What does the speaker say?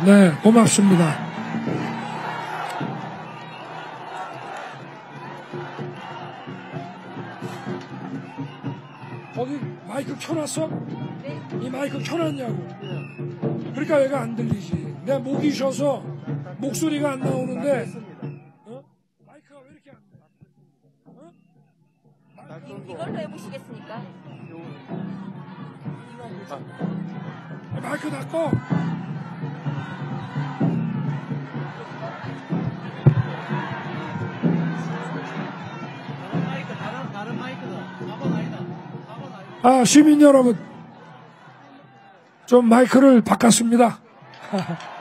네, 고맙습니다. 거기 마이크 켜놨어? 이 마이크 켜놨냐고. 그러니까 얘가 안 들리지. 내 목이 쉬어서 목소리가 안 나오는데, 어? 마이크가 왜 이렇게 안 돼? 어? 이걸로 해보시겠습니까? 마이크 닫고. 아, 시민 여러분. 좀 마이크를 바꿨습니다.